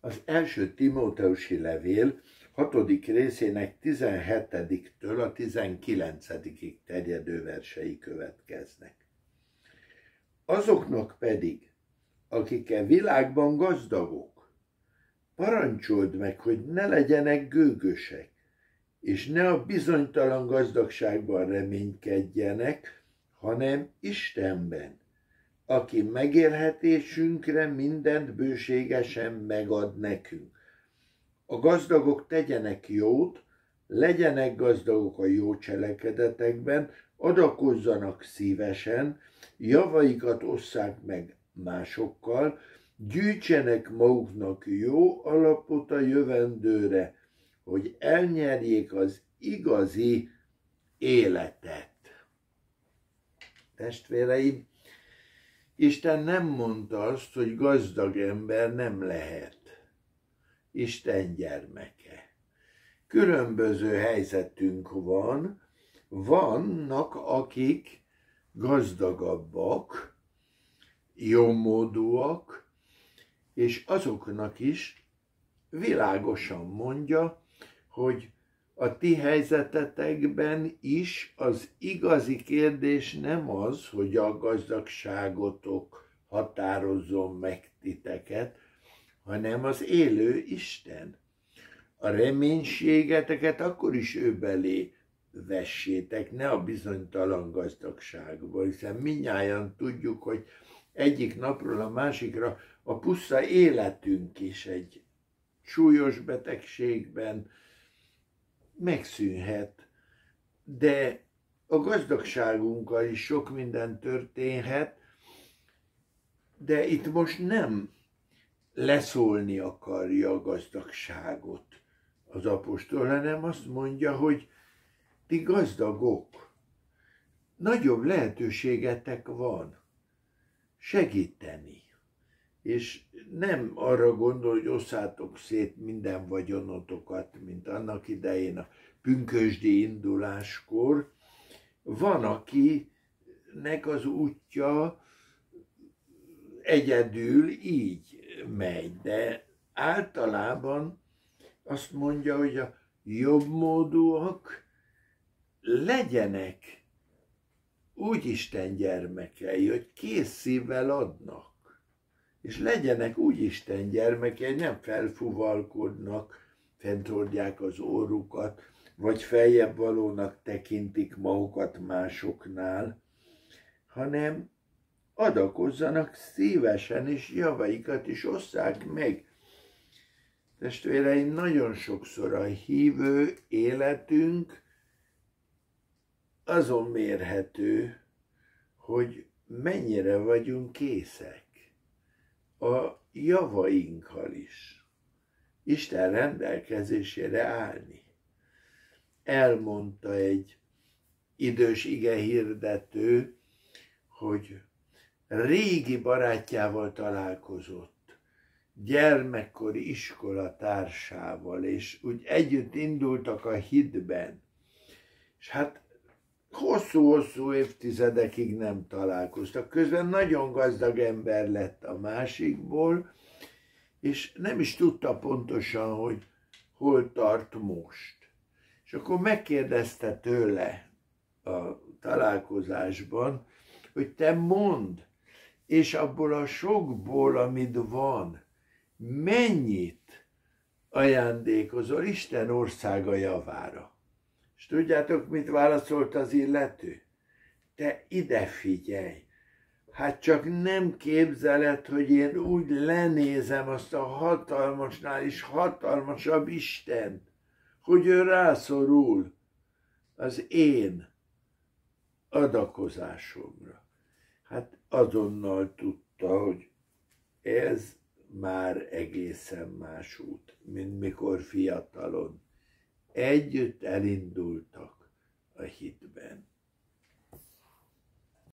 az első Timóteusi levél 6. részének 17-től a 19-ig terjedő versei következnek. Azoknak pedig, akik e világban gazdagok, parancsold meg, hogy ne legyenek gőgösek, és ne a bizonytalan gazdagságban reménykedjenek, hanem Istenben, aki megélhetésünkre mindent bőségesen megad nekünk. A gazdagok tegyenek jót, legyenek gazdagok a jó cselekedetekben, adakozzanak szívesen, javaikat osszák meg másokkal, gyűjtsenek maguknak jó alapot a jövendőre, hogy elnyerjék az igazi életet. Testvéreim, Isten nem mondta azt, hogy gazdag ember nem lehet. Isten gyermeke. Különböző helyzetünk van, vannak, akik gazdagabbak, jómódúak, és azoknak is világosan mondja, hogy a ti helyzetetekben is az igazi kérdés nem az, hogy a gazdagságotok határozzon meg titeket, hanem az élő Isten. A reménységeteket akkor is ő belé vessétek, ne a bizonytalan gazdagságból, hiszen minnyáján tudjuk, hogy egyik napról a másikra a puszta életünk is egy súlyos betegségben, megszűnhet, de a gazdagságunkkal is sok minden történhet, de itt most nem leszólni akarja a gazdagságot az apostol, hanem azt mondja, hogy ti gazdagok, nagyobb lehetőségetek van segíteni. És nem arra gondol, hogy osszátok szét minden vagyonotokat, mint annak idején a pünkösdi induláskor. Van, akinek az útja egyedül így megy, de általában azt mondja, hogy a jobb módúak legyenek úgy Isten gyermekei, hogy kész szívvel adnak és legyenek úgy Isten gyermekei, nem felfuvalkodnak, fentordják az órukat, vagy feljebb valónak tekintik magukat másoknál, hanem adakozzanak szívesen, és javaikat is osszák meg. Testvéreim, nagyon sokszor a hívő életünk azon mérhető, hogy mennyire vagyunk készek a javainkkal is Isten rendelkezésére állni. Elmondta egy idős ige hirdető, hogy régi barátjával találkozott, gyermekkori iskola társával, és úgy együtt indultak a hitben. És hát hosszú-hosszú évtizedekig nem találkoztak. Közben nagyon gazdag ember lett a másikból, és nem is tudta pontosan, hogy hol tart most. És akkor megkérdezte tőle a találkozásban, hogy te mond, és abból a sokból, amit van, mennyit ajándékozol Isten országa javára. És tudjátok, mit válaszolt az illető? Te ide figyelj! Hát csak nem képzeled, hogy én úgy lenézem azt a hatalmasnál is hatalmasabb Isten, hogy ő rászorul az én adakozásomra. Hát azonnal tudta, hogy ez már egészen más út, mint mikor fiatalon együtt elindultak a hitben.